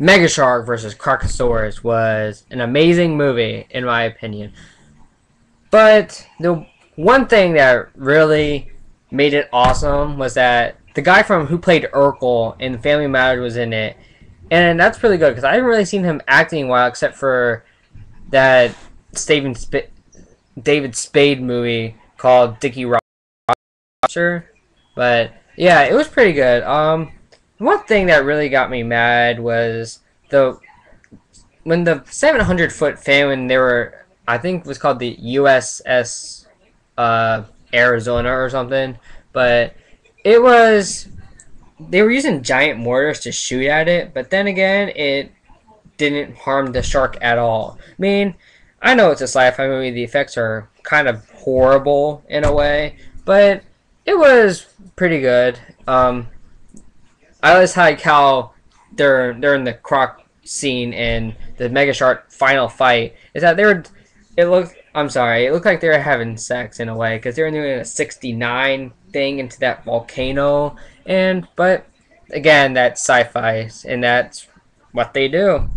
Mega Shark versus Crocosaurus was an amazing movie, in my opinion. But the one thing that really made it awesome was that the guy from who played Urkel in Family Matters was in it, and that's really good because I haven't really seen him acting while except for that Steven Sp- David Spade movie called Dickie Roberts. But yeah, it was pretty good. Um, one thing that really got me mad was the when the 700 foot famine they were I think it was called the USS uh, Arizona or something, but it was they were using giant mortars to shoot at it, but then again, it didn't harm the shark at all. I mean, I know it's a sci-fi movie; the effects are kind of horrible in a way, but it was pretty good. Um, I always like how they're they're in the croc scene in the Mega Shark final fight. Is that they were? It looked. I'm sorry. It looked like they were having sex in a way because they were doing a 69 thing into that volcano, and but again, that's sci-fi, and that's what they do.